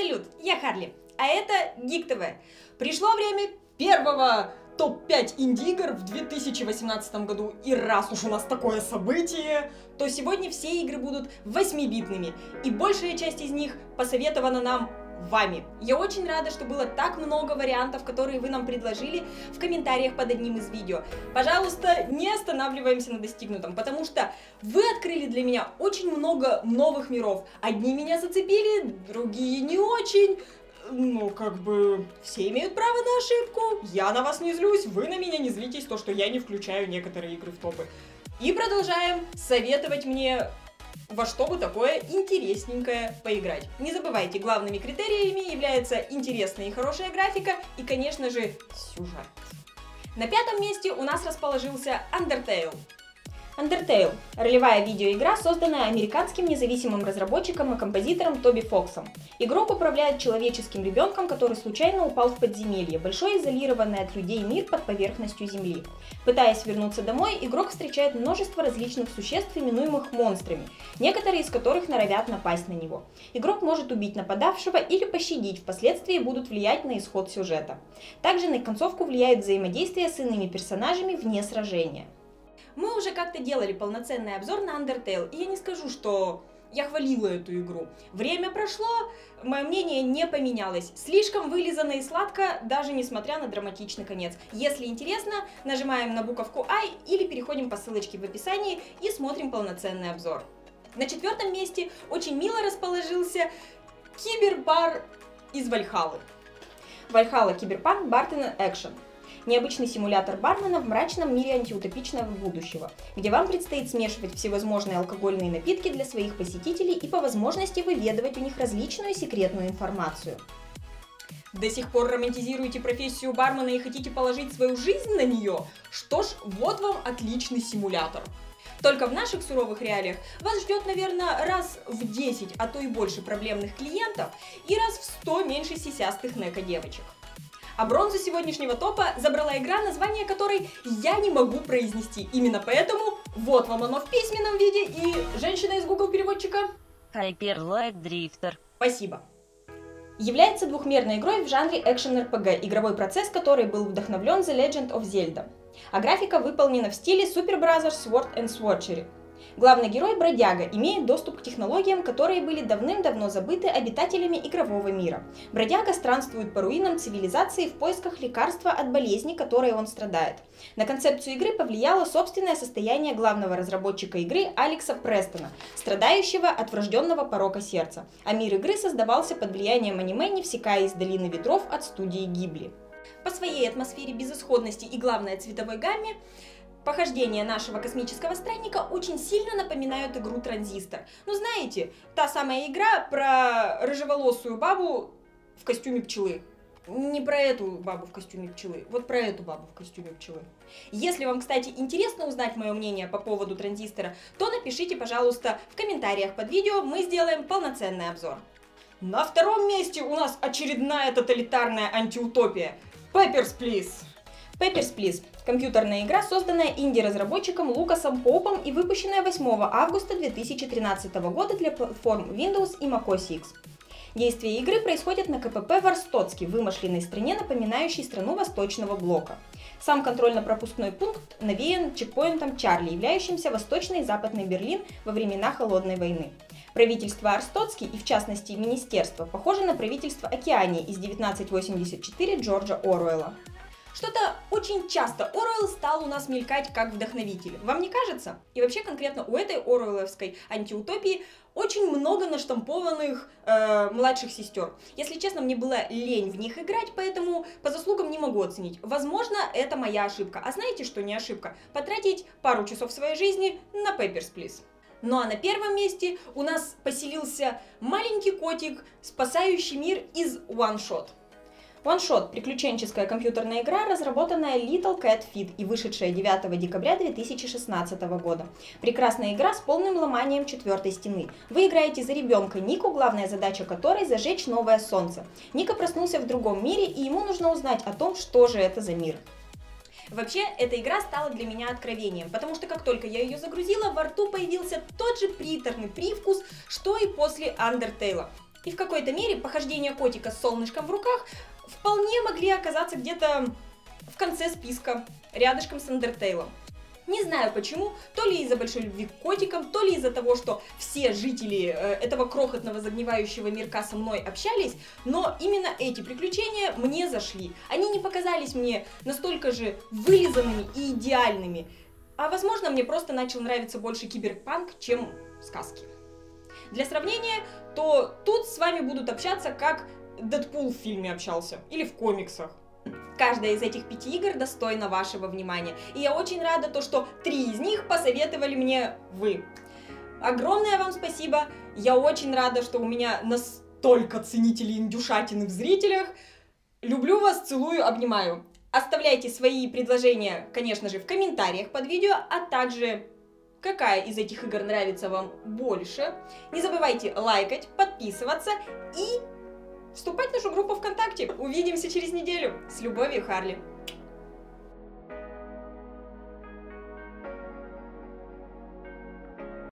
Салют, я Харли, а это Гик ТВ. Пришло время первого топ-5 инди-игр в 2018 году. И раз уж у нас такое событие, то сегодня все игры будут 8-битными. И большая часть из них посоветована нам вами. Я очень рада, что было так много вариантов, которые вы нам предложили в комментариях под одним из видео. Пожалуйста, не останавливаемся на достигнутом, потому что вы открыли для меня очень много новых миров. Одни меня зацепили, другие не очень. Ну, как бы, все имеют право на ошибку. Я на вас не злюсь, вы на меня не злитесь, то, что я не включаю некоторые игры в топы. И продолжаем советовать мне во что бы такое интересненькое поиграть. Не забывайте, главными критериями является интересная и хорошая графика и, конечно же, сюжет. На пятом месте у нас расположился Undertale. Undertale – ролевая видеоигра, созданная американским независимым разработчиком и композитором Тоби Фоксом. Игрок управляет человеческим ребенком, который случайно упал в подземелье, большой изолированный от людей мир под поверхностью Земли. Пытаясь вернуться домой, игрок встречает множество различных существ, именуемых монстрами, некоторые из которых норовят напасть на него. Игрок может убить нападавшего или пощадить, впоследствии будут влиять на исход сюжета. Также на концовку влияет взаимодействие с иными персонажами вне сражения. Мы уже как-то делали полноценный обзор на Undertale, и я не скажу, что я хвалила эту игру. Время прошло, мое мнение не поменялось. Слишком вылизано и сладко, даже несмотря на драматичный конец. Если интересно, нажимаем на буковку I или переходим по ссылочке в описании и смотрим полноценный обзор. На четвертом месте очень мило расположился кибербар из Вальхалы. Вальхала Киберпанк Бартен Экшен необычный симулятор бармена в мрачном мире антиутопичного будущего, где вам предстоит смешивать всевозможные алкогольные напитки для своих посетителей и по возможности выведывать у них различную секретную информацию. До сих пор романтизируете профессию бармена и хотите положить свою жизнь на нее? Что ж, вот вам отличный симулятор. Только в наших суровых реалиях вас ждет, наверное, раз в 10, а то и больше проблемных клиентов и раз в 100 меньше сисястых неко-девочек. А бронзу сегодняшнего топа забрала игра, название которой я не могу произнести. Именно поэтому вот вам оно в письменном виде и женщина из Google переводчика. Hyperlight Drifter. Спасибо. Является двухмерной игрой в жанре экшен-РПГ, игровой процесс который был вдохновлен The Legend of Zelda. А графика выполнена в стиле Super Brothers Sword and Sorcery. Главный герой Бродяга имеет доступ к технологиям, которые были давным-давно забыты обитателями игрового мира. Бродяга странствует по руинам цивилизации в поисках лекарства от болезни, которой он страдает. На концепцию игры повлияло собственное состояние главного разработчика игры Алекса Престона, страдающего от врожденного порока сердца. А мир игры создавался под влиянием аниме «Невсекая из долины ветров» от студии Гибли. По своей атмосфере безысходности и, главной цветовой гамме, Похождения нашего космического странника очень сильно напоминают игру Транзистор. Ну знаете, та самая игра про рыжеволосую бабу в костюме пчелы. Не про эту бабу в костюме пчелы, вот про эту бабу в костюме пчелы. Если вам, кстати, интересно узнать мое мнение по поводу транзистора, то напишите, пожалуйста, в комментариях под видео, мы сделаем полноценный обзор. На втором месте у нас очередная тоталитарная антиутопия. Peppers, please! Peppers, Please – компьютерная игра, созданная инди-разработчиком Лукасом Попом и выпущенная 8 августа 2013 года для платформ Windows и macOS X. Действие игры происходит на КПП Ворстоцке, вымышленной стране, напоминающей страну Восточного Блока. Сам контрольно-пропускной пункт навеян чекпоинтом Чарли, являющимся Восточный и Западный Берлин во времена Холодной войны. Правительство Арстоцки и, в частности, министерство, похоже на правительство Океании из 1984 Джорджа Оруэлла. Что-то очень часто Оруэлл стал у нас мелькать как вдохновитель. Вам не кажется? И вообще конкретно у этой Оруэлловской антиутопии очень много наштампованных э, младших сестер. Если честно, мне было лень в них играть, поэтому по заслугам не могу оценить. Возможно, это моя ошибка. А знаете, что не ошибка? Потратить пару часов своей жизни на Papers, Please. Ну а на первом месте у нас поселился маленький котик, спасающий мир из One Shot. OneShot – приключенческая компьютерная игра, разработанная Little Cat Feed и вышедшая 9 декабря 2016 года. Прекрасная игра с полным ломанием четвертой стены. Вы играете за ребенка Нику, главная задача которой – зажечь новое солнце. Ника проснулся в другом мире, и ему нужно узнать о том, что же это за мир. Вообще, эта игра стала для меня откровением, потому что как только я ее загрузила, во рту появился тот же приторный привкус, что и после Undertale. И в какой-то мере похождение котика с солнышком в руках вполне могли оказаться где-то в конце списка, рядышком с Андертейлом. Не знаю почему, то ли из-за большой любви к котикам, то ли из-за того, что все жители э, этого крохотного загнивающего мирка со мной общались, но именно эти приключения мне зашли. Они не показались мне настолько же вылизанными и идеальными. А возможно, мне просто начал нравиться больше киберпанк, чем сказки. Для сравнения, то тут с вами будут общаться, как Дэдпул в фильме общался, или в комиксах. Каждая из этих пяти игр достойна вашего внимания. И я очень рада, то, что три из них посоветовали мне вы. Огромное вам спасибо. Я очень рада, что у меня настолько ценителей индюшатины в зрителях. Люблю вас, целую, обнимаю. Оставляйте свои предложения, конечно же, в комментариях под видео, а также какая из этих игр нравится вам больше. Не забывайте лайкать, подписываться и вступать в нашу группу ВКонтакте. Увидимся через неделю. С любовью, Харли.